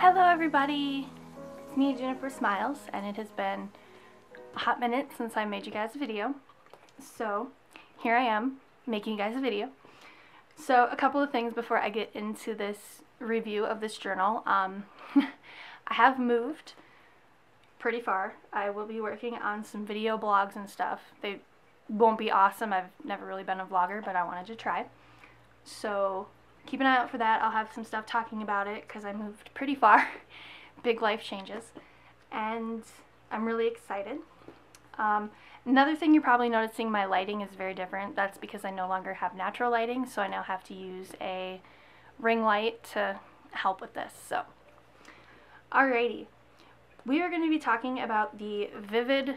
Hello everybody! It's me, Juniper Smiles, and it has been a hot minute since I made you guys a video. So, here I am, making you guys a video. So, a couple of things before I get into this review of this journal. Um, I have moved pretty far. I will be working on some video blogs and stuff. They won't be awesome. I've never really been a vlogger, but I wanted to try. So, keep an eye out for that. I'll have some stuff talking about it because I moved pretty far. Big life changes. And I'm really excited. Um, another thing you're probably noticing, my lighting is very different. That's because I no longer have natural lighting, so I now have to use a ring light to help with this. So, alrighty. We are going to be talking about the Vivid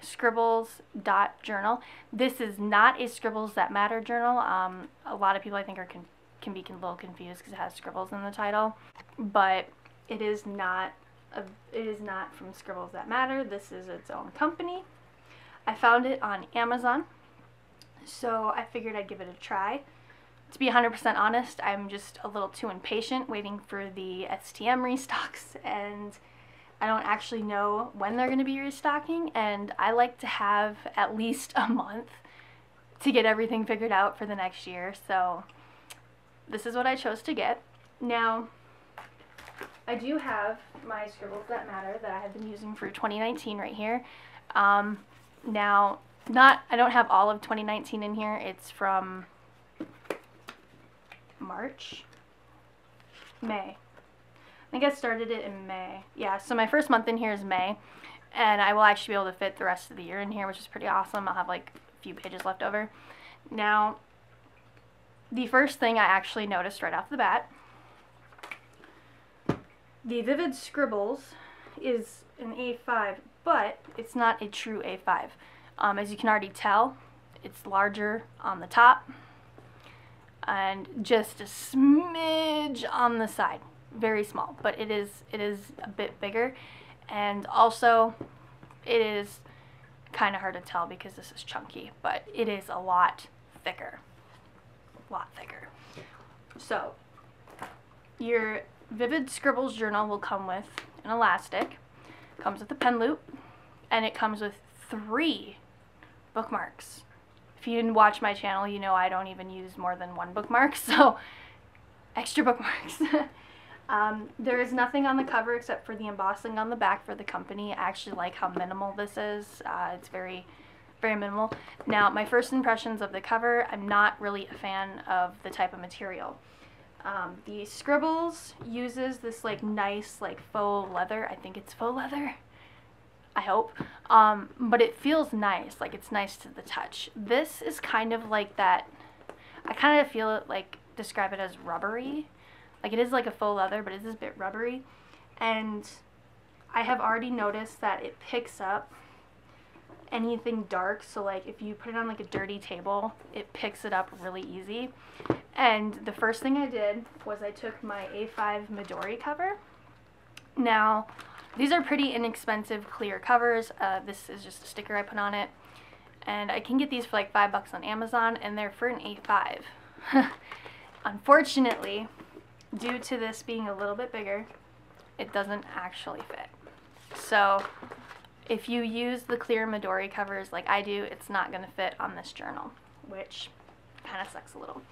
Scribbles dot journal. This is not a Scribbles That Matter journal. Um, a lot of people I think are con can be a little confused because it has scribbles in the title, but it is not a, it is not from Scribbles That Matter. This is its own company. I found it on Amazon, so I figured I'd give it a try. To be 100% honest, I'm just a little too impatient waiting for the STM restocks, and I don't actually know when they're going to be restocking, and I like to have at least a month to get everything figured out for the next year, so this is what I chose to get. Now, I do have my Scribbles That Matter that I have been using for 2019 right here. Um, now, not I don't have all of 2019 in here. It's from March, May. I think I started it in May. Yeah, so my first month in here is May, and I will actually be able to fit the rest of the year in here, which is pretty awesome. I'll have like a few pages left over. Now, the first thing I actually noticed right off the bat, the Vivid Scribbles is an A5, but it's not a true A5. Um, as you can already tell, it's larger on the top and just a smidge on the side. Very small, but it is it is a bit bigger, and also it is kind of hard to tell because this is chunky, but it is a lot thicker lot thicker. So, your Vivid Scribbles journal will come with an elastic, comes with a pen loop, and it comes with three bookmarks. If you didn't watch my channel, you know I don't even use more than one bookmark, so extra bookmarks. um, there is nothing on the cover except for the embossing on the back for the company. I actually like how minimal this is. Uh, it's very very minimal. Now, my first impressions of the cover, I'm not really a fan of the type of material. Um, the Scribbles uses this like nice like faux leather. I think it's faux leather. I hope. Um, but it feels nice. Like it's nice to the touch. This is kind of like that. I kind of feel it like describe it as rubbery. Like it is like a faux leather, but it is a bit rubbery. And I have already noticed that it picks up anything dark. So like if you put it on like a dirty table, it picks it up really easy. And the first thing I did was I took my A5 Midori cover. Now, these are pretty inexpensive clear covers. Uh, this is just a sticker I put on it. And I can get these for like five bucks on Amazon and they're for an A5. Unfortunately, due to this being a little bit bigger, it doesn't actually fit. So if you use the clear Midori covers like I do, it's not going to fit on this journal, which kind of sucks a little.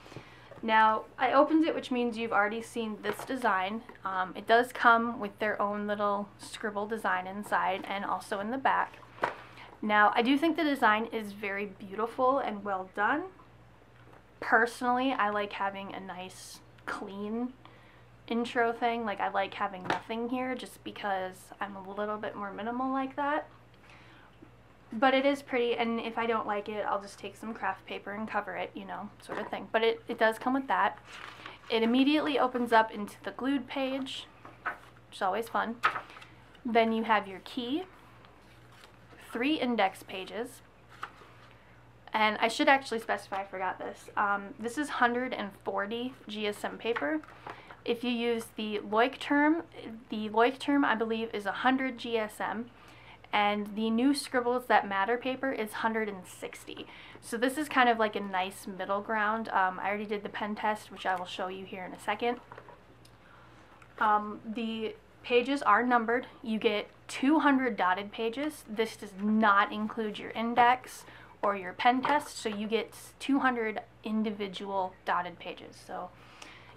Now, I opened it, which means you've already seen this design. Um, it does come with their own little scribble design inside and also in the back. Now, I do think the design is very beautiful and well done. Personally, I like having a nice, clean intro thing. Like I like having nothing here just because I'm a little bit more minimal like that. But it is pretty and if I don't like it, I'll just take some craft paper and cover it, you know, sort of thing. But it, it does come with that. It immediately opens up into the glued page, which is always fun. Then you have your key, three index pages, and I should actually specify, I forgot this. Um, this is 140 GSM paper. If you use the Leuchtturm, the Leuchtturm I believe is 100 GSM and the new Scribbles That Matter paper is 160. So this is kind of like a nice middle ground. Um, I already did the pen test, which I will show you here in a second. Um, the pages are numbered. You get 200 dotted pages. This does not include your index or your pen test, so you get 200 individual dotted pages. So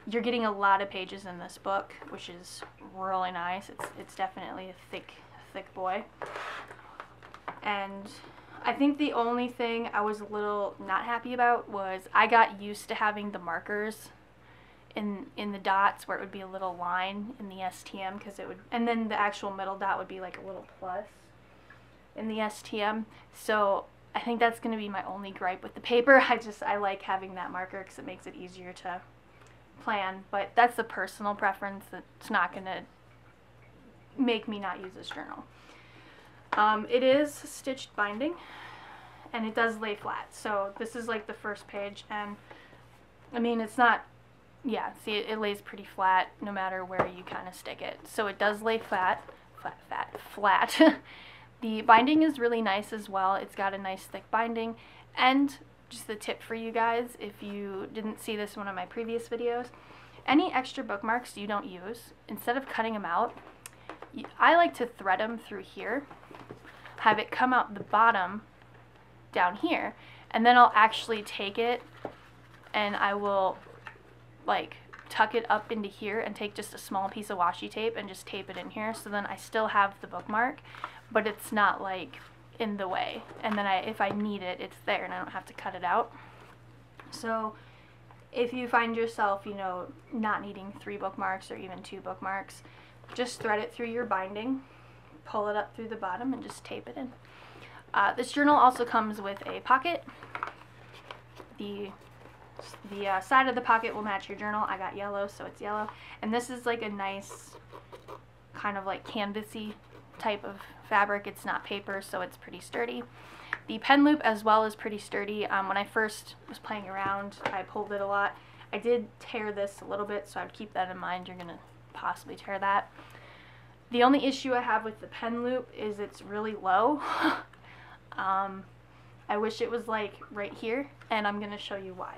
you're getting a lot of pages in this book, which is really nice. It's it's definitely a thick thick boy. And I think the only thing I was a little not happy about was I got used to having the markers in in the dots where it would be a little line in the STM because it would and then the actual middle dot would be like a little plus in the STM. So I think that's going to be my only gripe with the paper. I just I like having that marker because it makes it easier to plan, but that's a personal preference. It's not going to make me not use this journal. Um, it is stitched binding and it does lay flat. So this is like the first page and I mean it's not yeah see it, it lays pretty flat no matter where you kind of stick it. So it does lay flat flat flat, flat. the binding is really nice as well. It's got a nice thick binding and just the tip for you guys if you didn't see this in one of my previous videos any extra bookmarks you don't use instead of cutting them out I like to thread them through here have it come out the bottom down here and then I'll actually take it and I will like tuck it up into here and take just a small piece of washi tape and just tape it in here. So then I still have the bookmark but it's not like in the way. And then I if I need it it's there and I don't have to cut it out. So if you find yourself you know not needing three bookmarks or even two bookmarks just thread it through your binding pull it up through the bottom and just tape it in uh, this journal also comes with a pocket. The the uh, side of the pocket will match your journal. I got yellow, so it's yellow. And this is like a nice kind of like canvasy type of fabric. It's not paper, so it's pretty sturdy. The pen loop as well is pretty sturdy. Um, when I first was playing around, I pulled it a lot. I did tear this a little bit, so I'd keep that in mind. You're going to possibly tear that. The only issue I have with the pen loop is it's really low. Um, I wish it was like right here, and I'm going to show you why.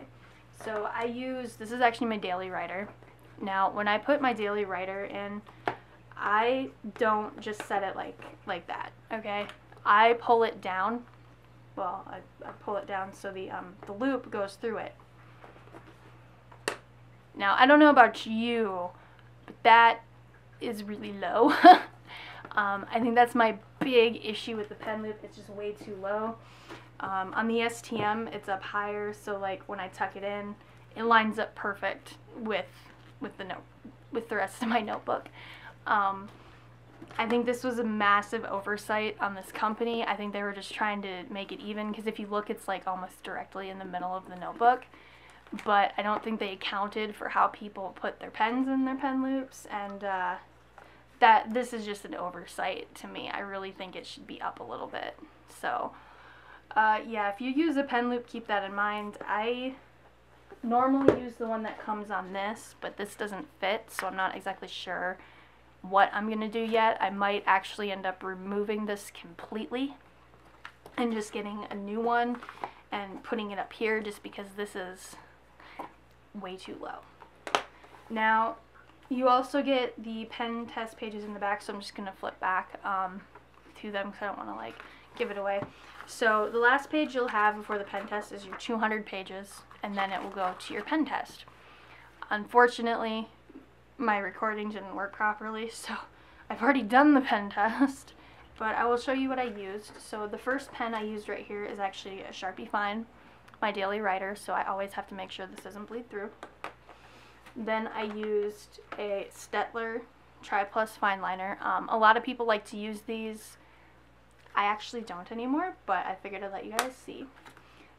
So I use, this is actually my daily writer. Now, when I put my daily writer in, I don't just set it like, like that, okay? I pull it down, well, I, I pull it down so the, um, the loop goes through it. Now, I don't know about you, but that is really low. Um, I think that's my big issue with the pen loop. It's just way too low. Um, on the STM, it's up higher, so like when I tuck it in, it lines up perfect with with the note with the rest of my notebook. Um, I think this was a massive oversight on this company. I think they were just trying to make it even because if you look, it's like almost directly in the middle of the notebook. But I don't think they accounted for how people put their pens in their pen loops, and uh, that this is just an oversight to me. I really think it should be up a little bit. So, uh, yeah, if you use a pen loop, keep that in mind. I normally use the one that comes on this, but this doesn't fit, so I'm not exactly sure what I'm going to do yet. I might actually end up removing this completely and just getting a new one and putting it up here just because this is way too low. Now, you also get the pen test pages in the back, so I'm just going to flip back um, to them because I don't want to like give it away. So the last page you'll have before the pen test is your 200 pages, and then it will go to your pen test. Unfortunately, my recording didn't work properly, so I've already done the pen test, but I will show you what I used. So the first pen I used right here is actually a Sharpie Fine, my daily writer, so I always have to make sure this doesn't bleed through. Then I used a Staedtler Tri-Plus fine liner. Um, a lot of people like to use these. I actually don't anymore, but I figured I'd let you guys see.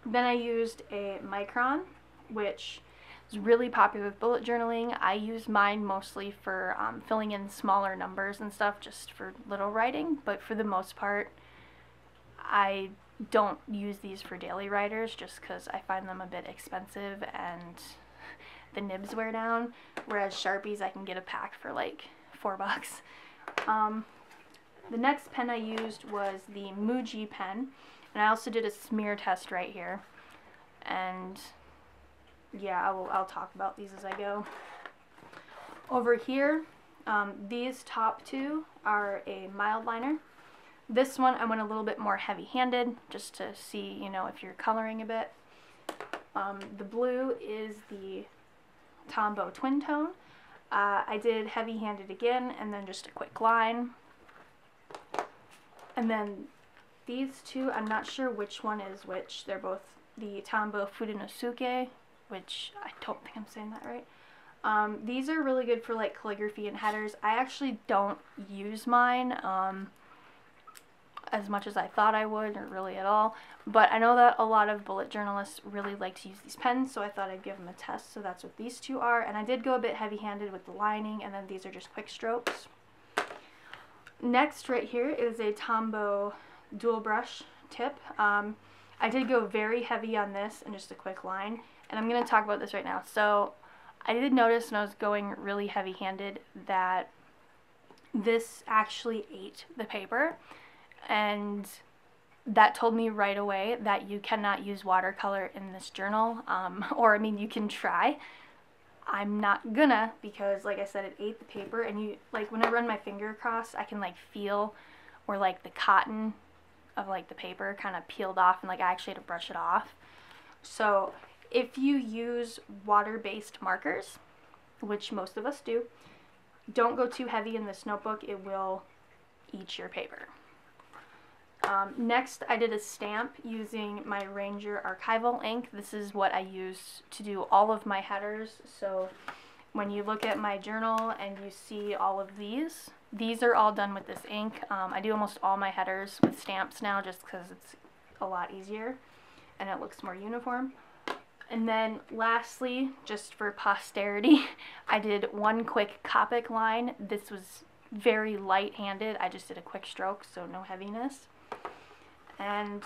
Then I used a Micron, which is really popular with bullet journaling. I use mine mostly for um, filling in smaller numbers and stuff, just for little writing, but for the most part, I don't use these for daily writers just because I find them a bit expensive and the nibs wear down, whereas Sharpies I can get a pack for like four bucks. Um, the next pen I used was the Muji pen, and I also did a smear test right here. And yeah, I will, I'll talk about these as I go. Over here, Um, these top two are a Mildliner. This one I went a little bit more heavy-handed just to see, you know, if you're coloring a bit. Um, the blue is the Tombow Twin Tone. Uh, I did heavy-handed again and then just a quick line. And then these two, I'm not sure which one is which. They're both the Tombow Fudenosuke, which I don't think I'm saying that right. Um, these are really good for like calligraphy and headers. I actually don't use mine um, as much as I thought I would, or really at all. But I know that a lot of bullet journalists really like to use these pens, so I thought I'd give them a test. So that's what these two are. And I did go a bit heavy-handed with the lining, and then these are just quick strokes. Next right here is a Tombow dual brush tip. Um, I did go very heavy on this and just a quick line, and I'm going to talk about this right now. So I did notice when I was going really heavy-handed that this actually ate the paper, and that told me right away that you cannot use watercolor in this journal, um, or I mean you can try. I'm not gonna because like I said it ate the paper and you like when I run my finger across I can like feel or like the cotton of like the paper kind of peeled off and like I actually had to brush it off. So if you use water-based markers, which most of us do, don't go too heavy in this notebook. It will eat your paper. Um, next, I did a stamp using my Ranger archival ink. This is what I use to do all of my headers. So when you look at my journal and you see all of these, these are all done with this ink. Um, I do almost all my headers with stamps now just because it's a lot easier and it looks more uniform. And then lastly, just for posterity, I did one quick Copic line. This was very light-handed. I just did a quick stroke, so no heaviness. And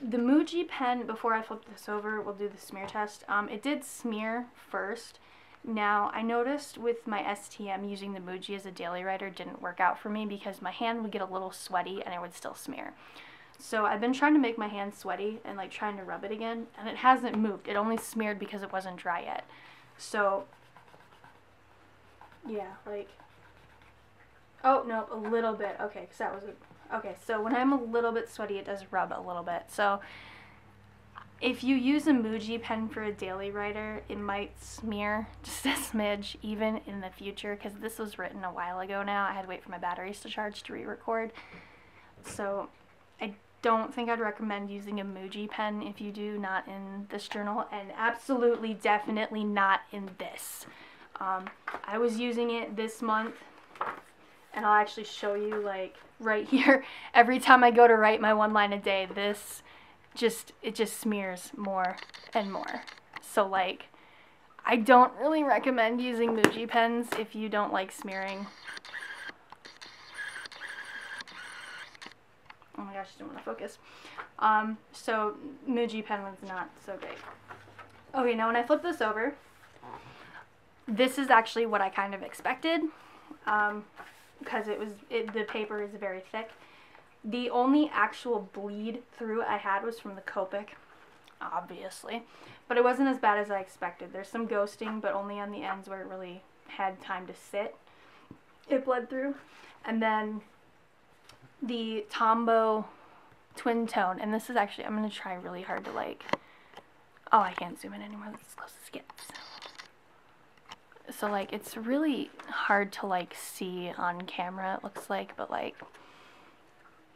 the Muji pen, before I flip this over, we'll do the smear test. Um, it did smear first. Now, I noticed with my STM using the Muji as a daily writer didn't work out for me because my hand would get a little sweaty and it would still smear. So I've been trying to make my hand sweaty and like trying to rub it again and it hasn't moved. It only smeared because it wasn't dry yet. So, yeah, like, oh, no, a little bit. Okay, because that was Okay, so when I'm a little bit sweaty, it does rub a little bit. So if you use a Muji pen for a daily writer, it might smear just a smidge even in the future because this was written a while ago now. I had to wait for my batteries to charge to re-record. So I don't think I'd recommend using a Muji pen if you do, not in this journal, and absolutely definitely not in this. Um, I was using it this month and I'll actually show you like right here. Every time I go to write my one line a day this just it just smears more and more. So like I don't really recommend using Muji pens if you don't like smearing. Oh my gosh I don't want to focus. Um, so Muji pen was not so great. Okay now when I flip this over this is actually what I kind of expected. Um, because it was it, the paper is very thick. The only actual bleed through I had was from the Copic, obviously, but it wasn't as bad as I expected. There's some ghosting, but only on the ends where it really had time to sit. It bled through, and then the Tombow twin tone, and this is actually I'm gonna try really hard to like. Oh, I can't zoom in anymore. That's as close as it gets so like it's really hard to like see on camera it looks like but like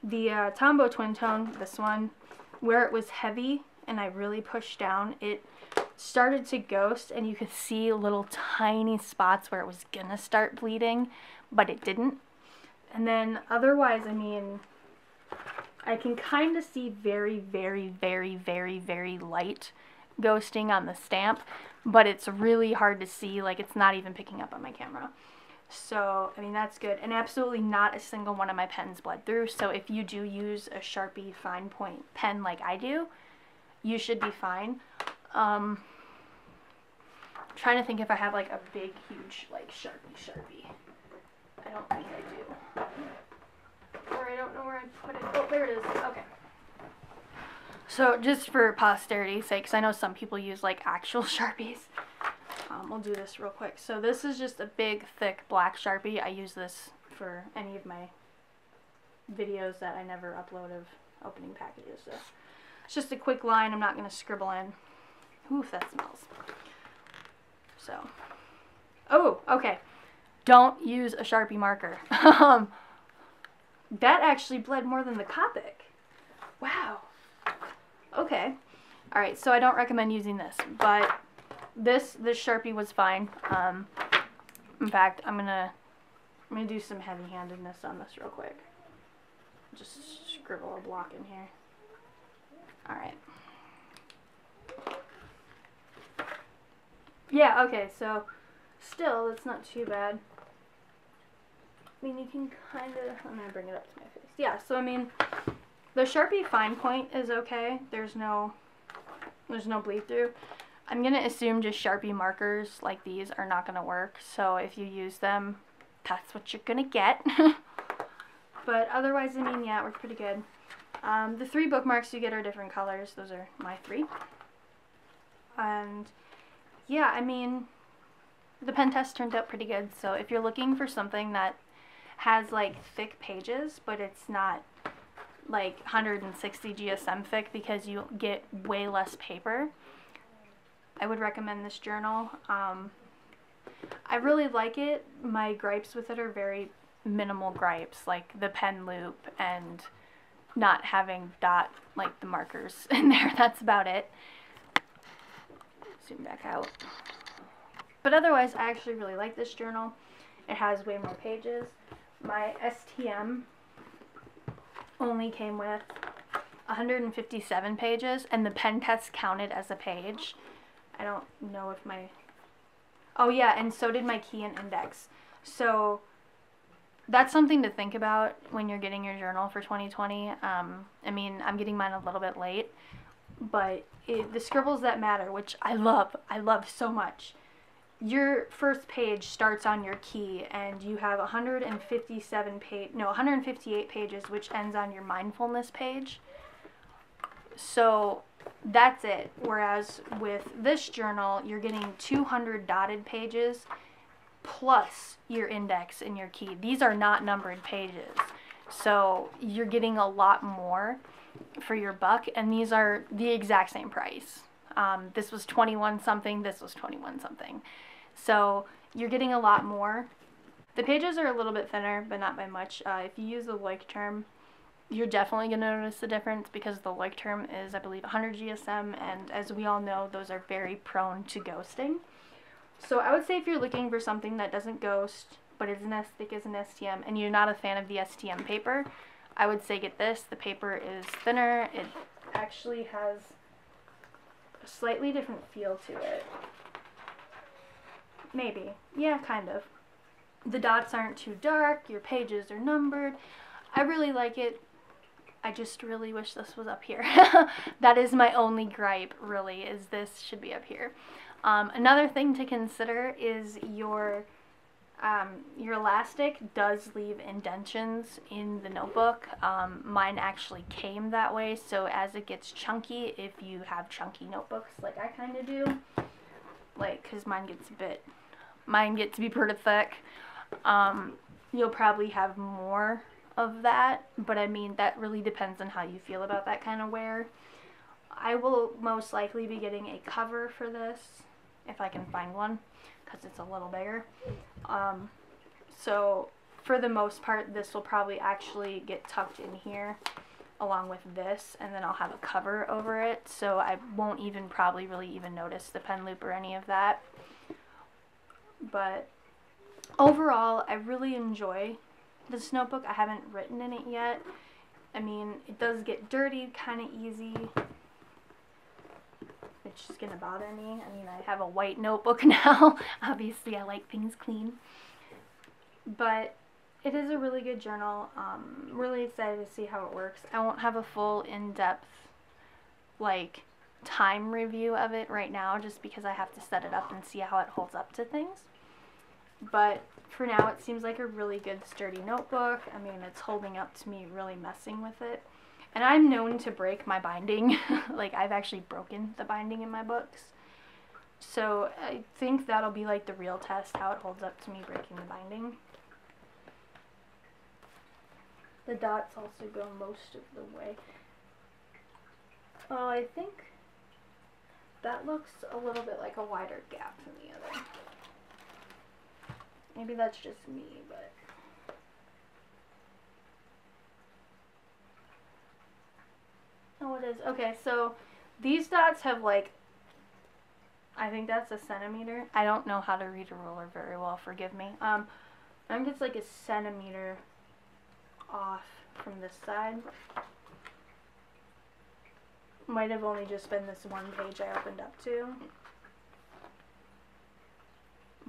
the uh, Tombow Twin Tone this one where it was heavy and I really pushed down it started to ghost and you could see little tiny spots where it was gonna start bleeding but it didn't. And then otherwise I mean I can kind of see very very very very very light ghosting on the stamp but it's really hard to see, like it's not even picking up on my camera. So, I mean, that's good. And absolutely not a single one of my pens bled through. So if you do use a Sharpie fine point pen like I do, you should be fine. Um, trying to think if I have like a big, huge, like Sharpie Sharpie. I don't think I do. Or I don't know where I put it. Oh, there it is. Okay. So just for posterity's sake, because I know some people use like actual Sharpies. Um, we'll do this real quick. So this is just a big, thick black Sharpie. I use this for any of my videos that I never upload of opening packages. So it's just a quick line. I'm not going to scribble in. Oof, that smells. So, oh, okay. Don't use a Sharpie marker. um, that actually bled more than the Copic. Wow. Okay. Alright, so I don't recommend using this, but this this Sharpie was fine. Um, in fact, I'm gonna I'm gonna do some heavy-handedness on this real quick. Just scribble a block in here. Alright. Yeah, okay, so still, it's not too bad. I mean, you can kind of, I'm going to bring it up to my face. Yeah, so I mean, the Sharpie fine point is okay. There's no, there's no bleed through. I'm going to assume just Sharpie markers like these are not going to work. So if you use them, that's what you're going to get. but otherwise, I mean, yeah, it works pretty good. Um, the three bookmarks you get are different colors. Those are my three. And yeah, I mean, the pen test turned out pretty good. So if you're looking for something that has like thick pages, but it's not like 160 GSM thick because you get way less paper, I would recommend this journal. Um, I really like it. My gripes with it are very minimal gripes, like the pen loop and not having dot like the markers in there. That's about it. Zoom back out. But otherwise, I actually really like this journal. It has way more pages. My STM only came with 157 pages, and the pen test counted as a page. I don't know if my... Oh yeah, and so did my key and index. So that's something to think about when you're getting your journal for 2020. Um, I mean, I'm getting mine a little bit late, but it, the scribbles that matter, which I love, I love so much. Your first page starts on your key, and you have 157 page, no, 158 pages, which ends on your mindfulness page. So that's it. Whereas with this journal, you're getting 200 dotted pages plus your index and your key. These are not numbered pages. So you're getting a lot more for your buck, and these are the exact same price. Um, this was 21 something, this was 21 something. So you're getting a lot more. The pages are a little bit thinner, but not by much. Uh, if you use the Leuchtturm, you're definitely going to notice the difference because the Leuchtturm is, I believe, 100 GSM, and as we all know, those are very prone to ghosting. So I would say if you're looking for something that doesn't ghost, but isn't as thick as an STM, and you're not a fan of the STM paper, I would say get this. The paper is thinner. It actually has a slightly different feel to it. Maybe. Yeah, kind of. The dots aren't too dark. Your pages are numbered. I really like it. I just really wish this was up here. that is my only gripe, really, is this should be up here. Um, another thing to consider is your um, your elastic does leave indentions in the notebook. Um, mine actually came that way, so as it gets chunky, if you have chunky notebooks like I kind of do, like, because mine gets a bit, mine gets to be pretty thick, um, you'll probably have more of that, but I mean, that really depends on how you feel about that kind of wear. I will most likely be getting a cover for this, if I can find one because it's a little bigger. Um, so for the most part, this will probably actually get tucked in here along with this and then I'll have a cover over it so I won't even probably really even notice the pen loop or any of that. But overall, I really enjoy this notebook. I haven't written in it yet. I mean, it does get dirty kind of easy it's just gonna bother me. I mean, I have a white notebook now. Obviously, I like things clean. But it is a really good journal. Um, really excited to see how it works. I won't have a full in-depth, like, time review of it right now just because I have to set it up and see how it holds up to things. But for now, it seems like a really good sturdy notebook. I mean, it's holding up to me really messing with it. And I'm known to break my binding. like, I've actually broken the binding in my books. So I think that'll be like the real test how it holds up to me breaking the binding. The dots also go most of the way. Oh, I think that looks a little bit like a wider gap than the other. Maybe that's just me, but... Oh, it is. Okay, so these dots have like, I think that's a centimeter. I don't know how to read a ruler very well, forgive me. Um, I think it's like a centimeter off from this side. Might have only just been this one page I opened up to.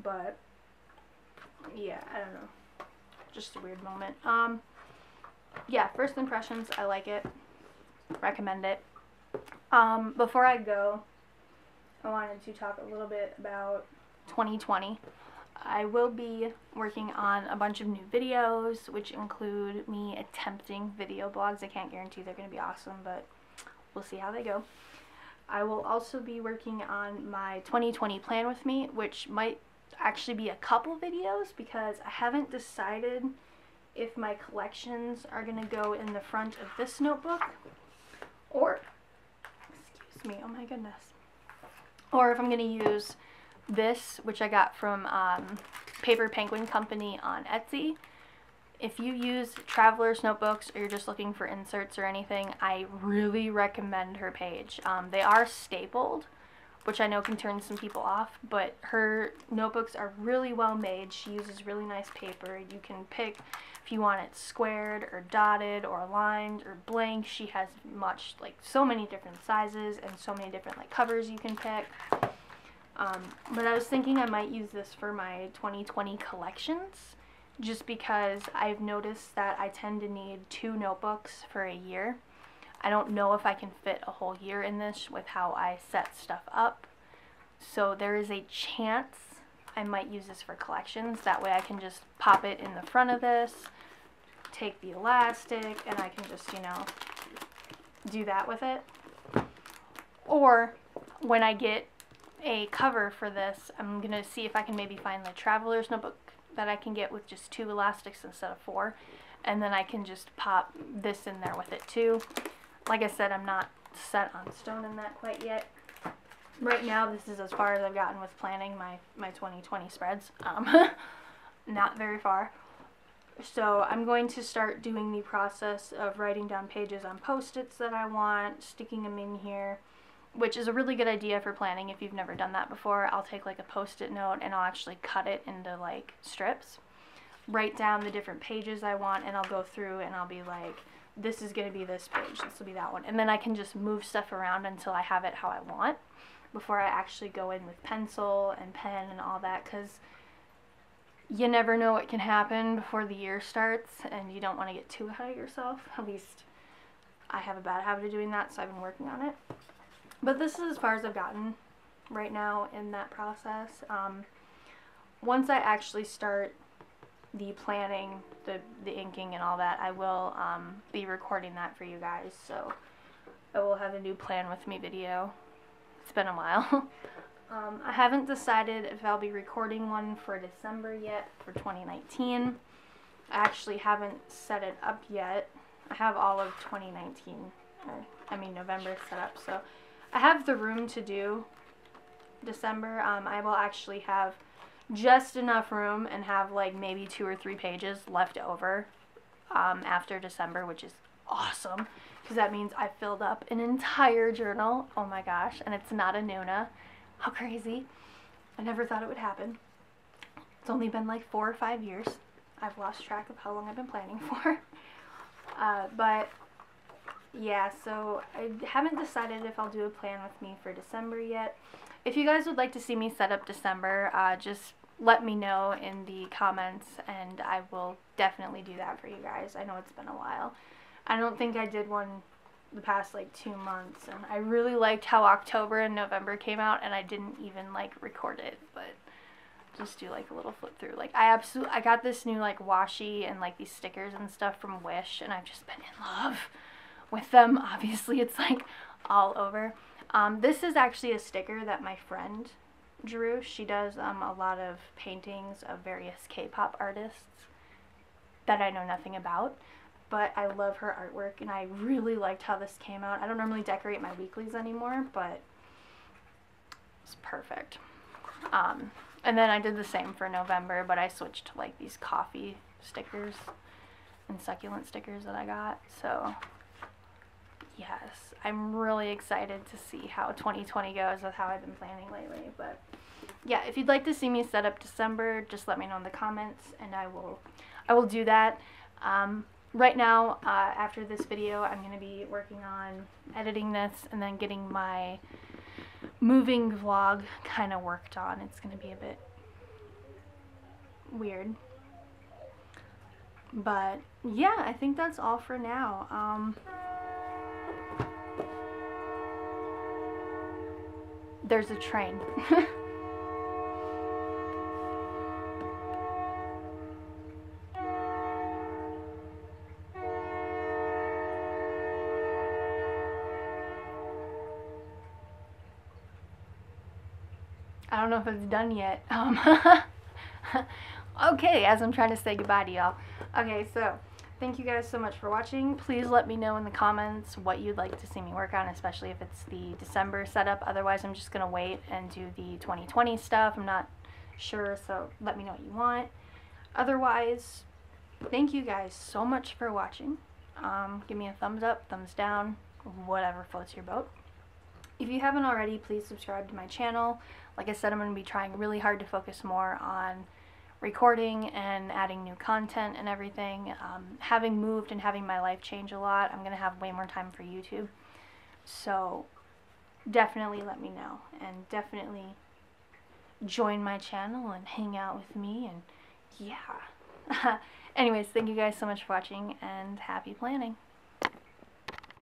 But, yeah, I don't know. Just a weird moment. Um, yeah, first impressions, I like it. Recommend it. Um, before I go, I wanted to talk a little bit about 2020. I will be working on a bunch of new videos, which include me attempting video blogs. I can't guarantee they're going to be awesome, but we'll see how they go. I will also be working on my 2020 plan with me, which might actually be a couple videos because I haven't decided if my collections are going to go in the front of this notebook or, excuse me, oh my goodness, or if I'm going to use this, which I got from um, Paper Penguin Company on Etsy. If you use Traveler's Notebooks or you're just looking for inserts or anything, I really recommend her page. Um, they are stapled, which I know can turn some people off, but her notebooks are really well made. She uses really nice paper. You can pick if you want it squared or dotted or lined or blank. She has much, like so many different sizes and so many different like covers you can pick. Um, but I was thinking I might use this for my 2020 collections just because I've noticed that I tend to need two notebooks for a year. I don't know if I can fit a whole year in this with how I set stuff up. So there is a chance I might use this for collections. That way I can just pop it in the front of this, take the elastic, and I can just, you know, do that with it. Or when I get a cover for this, I'm going to see if I can maybe find the Traveler's Notebook that I can get with just two elastics instead of four. And then I can just pop this in there with it too. Like I said, I'm not set on stone in that quite yet. Right now, this is as far as I've gotten with planning my, my 2020 spreads. Um, not very far. So I'm going to start doing the process of writing down pages on post-its that I want, sticking them in here, which is a really good idea for planning if you've never done that before. I'll take like a post-it note and I'll actually cut it into like strips, write down the different pages I want, and I'll go through and I'll be like, this is going to be this page, this will be that one. And then I can just move stuff around until I have it how I want before I actually go in with pencil and pen and all that because you never know what can happen before the year starts and you don't want to get too ahead of yourself. At least I have a bad habit of doing that, so I've been working on it. But this is as far as I've gotten right now in that process. Um, once I actually start the planning, the, the inking and all that, I will um, be recording that for you guys. So I will have a new plan with me video. It's been a while. um, I haven't decided if I'll be recording one for December yet for 2019. I actually haven't set it up yet. I have all of 2019, or I mean November set up, so I have the room to do December. Um, I will actually have just enough room and have like maybe two or three pages left over um, after December, which is awesome because that means I filled up an entire journal. Oh my gosh, and it's not a Nuna. How crazy. I never thought it would happen. It's only been like four or five years. I've lost track of how long I've been planning for. Uh, but yeah, so I haven't decided if I'll do a plan with me for December yet. If you guys would like to see me set up December, uh, just let me know in the comments and I will definitely do that for you guys. I know it's been a while. I don't think I did one the past like two months and I really liked how October and November came out and I didn't even like record it but just do like a little flip through like I absolutely I got this new like washi and like these stickers and stuff from Wish and I've just been in love with them. Obviously, it's like all over. Um, this is actually a sticker that my friend Drew. She does um, a lot of paintings of various K-pop artists that I know nothing about. But I love her artwork and I really liked how this came out. I don't normally decorate my weeklies anymore, but it's perfect. Um, and then I did the same for November, but I switched to like these coffee stickers and succulent stickers that I got. So yes, I'm really excited to see how 2020 goes with how I've been planning lately. But yeah, if you'd like to see me set up December, just let me know in the comments and I will I will do that. Um, right now, uh, after this video, I'm going to be working on editing this and then getting my moving vlog kind of worked on. It's going to be a bit weird. But yeah, I think that's all for now. Um, there's a train. I don't know if it's done yet. Um, okay, as I'm trying to say goodbye to y'all. Okay, so thank you guys so much for watching. Please let me know in the comments what you'd like to see me work on, especially if it's the December setup. Otherwise, I'm just going to wait and do the 2020 stuff. I'm not sure, so let me know what you want. Otherwise, thank you guys so much for watching. Um, give me a thumbs up, thumbs down, whatever floats your boat. If you haven't already, please subscribe to my channel. Like I said, I'm going to be trying really hard to focus more on recording and adding new content and everything. Um, having moved and having my life change a lot, I'm going to have way more time for YouTube. So definitely let me know and definitely join my channel and hang out with me and yeah. Anyways, thank you guys so much for watching and happy planning.